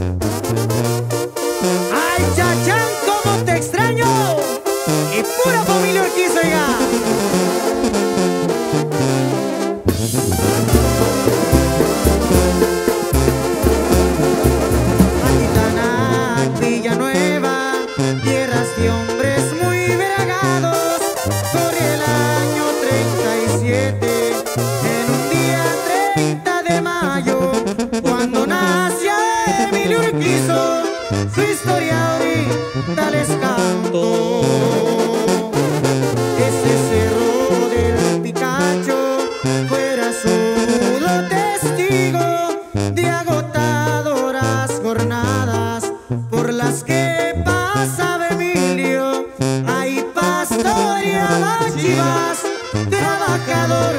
Ay, chachán, cómo te extraño. Y pura ahorita les canto. Ese cerro del Picacho fuera solo testigo de agotadoras jornadas por las que pasaba Emilio. Ahí pastoreaba chivas, trabajador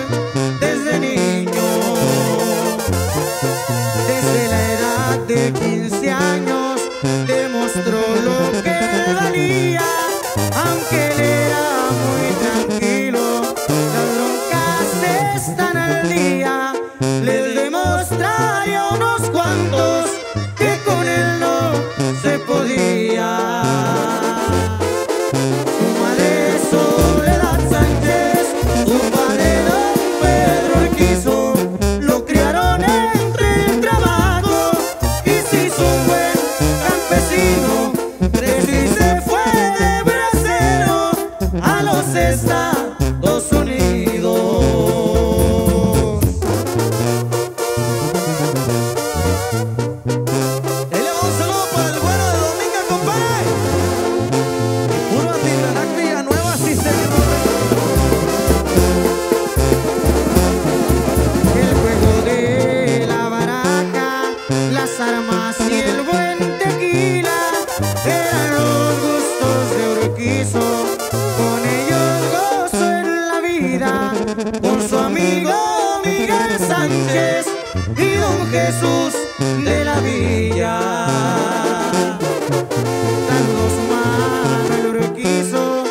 Estados Unidos. Él le va un saludo para el bueno de Dominga, compadre. Puro Atitlanac, Villanueva, sí señor. El juego de la baraja, las armas y el buen tequila con su amigo Miguel Sánchez y don Jesús de la Villa. Saludos Manuel Urquizo,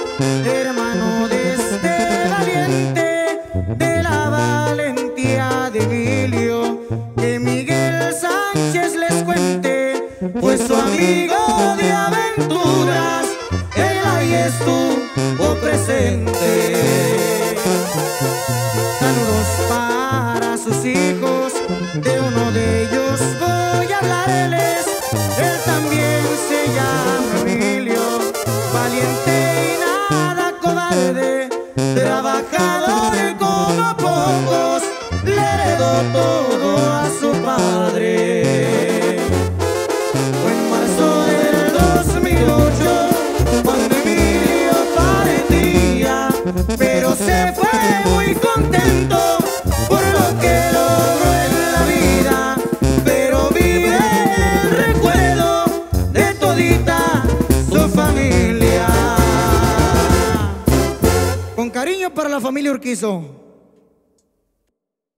hermano de este valiente, de la valentía de Emilio, que Miguel Sánchez les cuente, pues su amigo de aventuras, él ahí estuvo presente. Saludos para sus hijos, de uno de ellos voy a hablarles. Él también se llama Emilio, valiente y nada cobarde, trabajador como pocos, le heredó todo a su padre. Fue recuerdo de todita su familia. Con cariño para la familia Urquizo.